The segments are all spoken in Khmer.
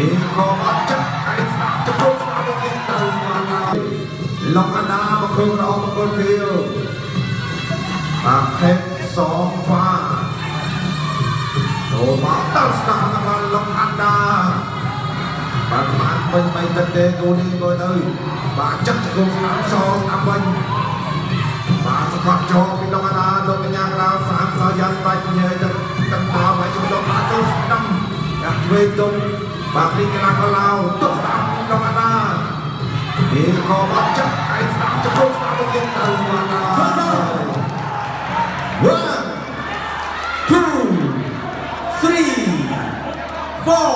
ហេក៏អត់ចិត្តឯស្ដាប់ចំពោះស្ដាប់ទៅទៅមកហើយលោកអាណាមកឃើញរអមគុណវាបាទខេតសងហ្វាចូលមកទៅស្ដាប់ដល់លោកអាណាបាទបានវិញបីទឹកទេគូនេះមើលទៅបាទចិត្តគូស្ដាប់សងស្ដាប់វិញបាទសកត់ចូលពីលោកអាណាលោកកញ្ញាក្រៅសាមសយ៉ាងបាច់ញ៉ៃទឹកទឹកតោមកជួយលោកបាទចូលស្ដាប់យ៉ាងឆ្វេងទុំ បាទនេះកន្លងកឡៅទុកស្ដាប់លោកអាណាហេក៏អត់ចិត្តឯស្ដាប់ចំពោះស្ដាប់ទៅទៅមកហើយ One, two, three, four,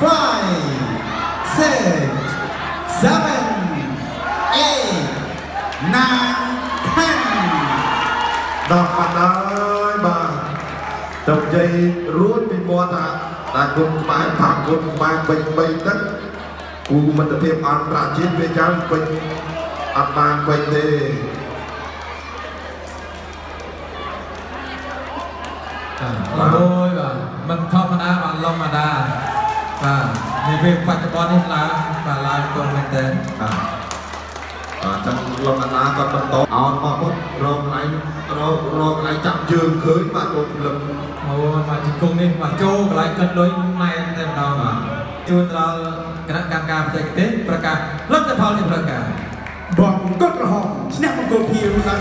five, six, seven, eight, nine, ten. ដល់បាត់ហើយបាទទៅជ័យរួចពីមា ត់ថាតែគុណខ្មែរផាគុណខ្មែរពេញបីទឹកគូមិត្តភាពអន្តរជាតិវាចាំពេញអត់បានពេញទេអូយបាទមិនធម្មតាបាទឡុងមាដាបាទនេះពេលបច្ចុប្បន្ននេះឡើងបាទឡើងគង់មែនតើបាទអញ្ចឹងលោកអាណាក៏បន្តអោនមកពុតរក កន្លែងរករកកន្លែងចាប់ជើងឃើញបាទចូលព្រលឹមអូបាទជង្គង់នេះបាទចូលកន្លែងកិនលុយណែនតែម្ដងបាទជួនដល់គណៈកម្មការបច្ចេកទេសប្រកាសលទ្ធផលជាផ្លូវការបងកត់ក្រហមឈ្នះមង្គលភីរដល់